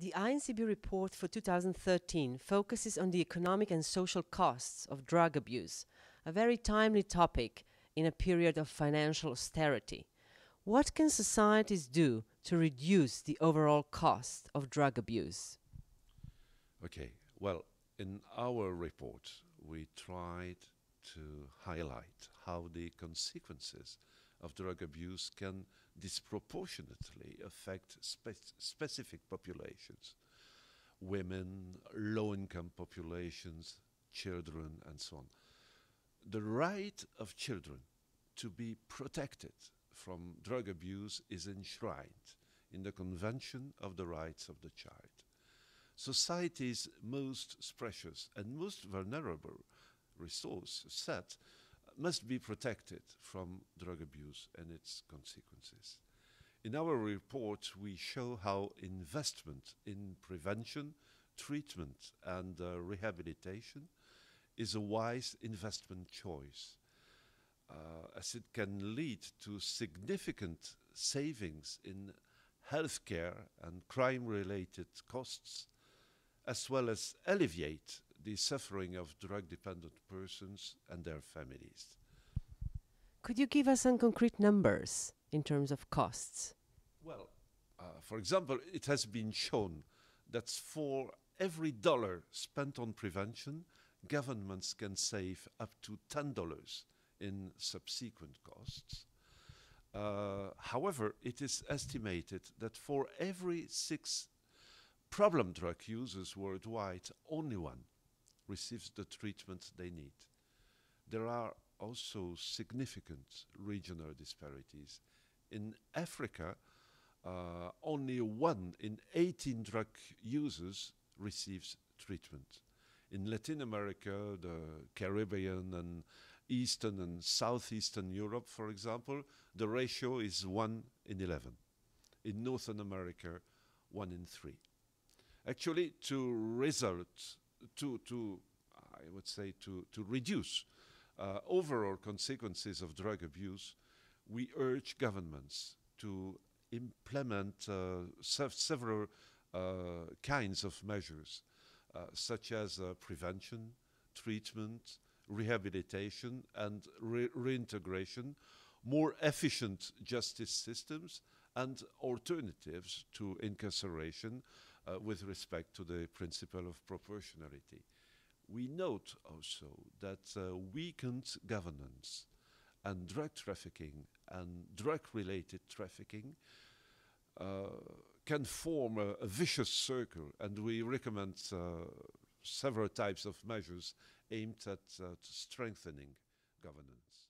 The INCB report for 2013 focuses on the economic and social costs of drug abuse, a very timely topic in a period of financial austerity. What can societies do to reduce the overall cost of drug abuse? Okay, well, in our report, we tried to highlight how the consequences of drug abuse can disproportionately affect spe specific populations women, low income populations, children, and so on. The right of children to be protected from drug abuse is enshrined in the Convention of the Rights of the Child. Society's most precious and most vulnerable resource set must be protected from drug abuse and its consequences. In our report, we show how investment in prevention, treatment, and uh, rehabilitation is a wise investment choice, uh, as it can lead to significant savings in healthcare and crime related costs, as well as alleviate the suffering of drug dependent persons and their families. Could you give us some concrete numbers in terms of costs? Well, uh, for example, it has been shown that for every dollar spent on prevention, governments can save up to $10 in subsequent costs. Uh, however, it is estimated that for every six problem drug users worldwide, only one receives the treatment they need. There are also significant regional disparities. In Africa, uh, only one in 18 drug users receives treatment. In Latin America, the Caribbean and Eastern and Southeastern Europe, for example, the ratio is 1 in 11. In Northern America, 1 in 3. Actually, to result to, to I would say, to, to reduce uh, overall consequences of drug abuse, we urge governments to implement uh, sev several uh, kinds of measures, uh, such as uh, prevention, treatment, rehabilitation, and re reintegration, more efficient justice systems, and alternatives to incarceration uh, with respect to the principle of proportionality. We note also that uh, weakened governance and drug trafficking and drug-related trafficking uh, can form a, a, vicious circle, and we recommend uh, several types of measures aimed at uh, strengthening governance.